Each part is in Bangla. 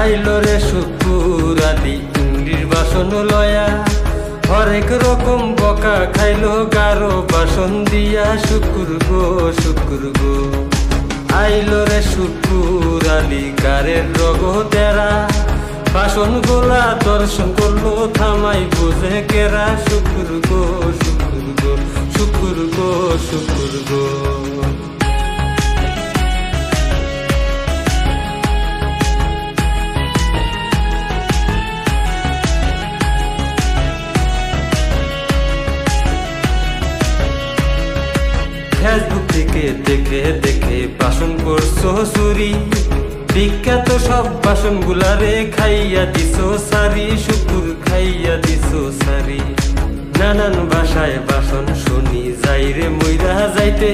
আইলো রে শুকুর আদি ইংলিশ বাসন লয়া। হরেক রকম বকা খাইলো, গারো বাসন দিয়া। শুকুর গো শুকুর গো। আইলো রে শুকুর আলি, গারের রগ তেরা। বাসন গোলা দর্শন করল, থামাই বুঝে কেরা। শুকুর গো শুকুর গো শুকুর গো শুকুর গো। চুরি বিখ্যাত সব বাসন গুলারে খাইয়া দিছো সারি, শুকুর খাইয়া দিছো সারি। নানান ভাষায় বাসন শুনি যাইরে মইরা যাইতে।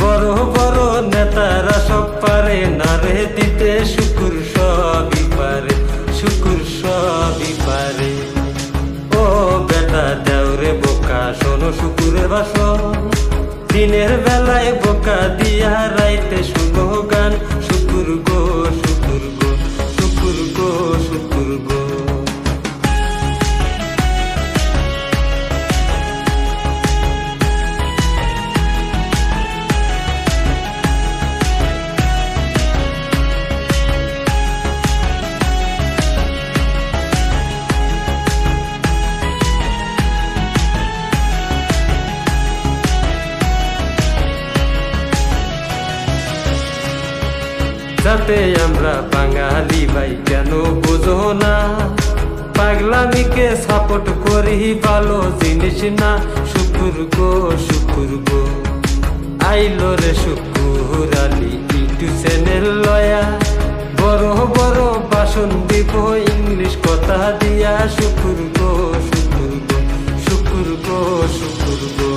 বড় বড় নেতারা সব পারে নারে দিতে শুকুর সবই পারে, শুকুর সবই পারে। ও বেটা দেওরে বোকা, শোনো শুকুরের বাসন। দিনের বেলায় বোকা দিয়া রাইতে শুনো যাতে আমরা বাঙালি ভাই, কেন বুঝো না? পাগলামিকে সাপোর্ট করি ভালো জিনিস না। শুকুর গো শুকুর গো। আইলো রে শুকুর আলী ইউটিউব চ্যানেল লয়া। বড় বড় বাসন দিব, ইংলিশ কথা দিয়া। শুকুর গো শুকুর গো শুকুর গো শুকুর গো।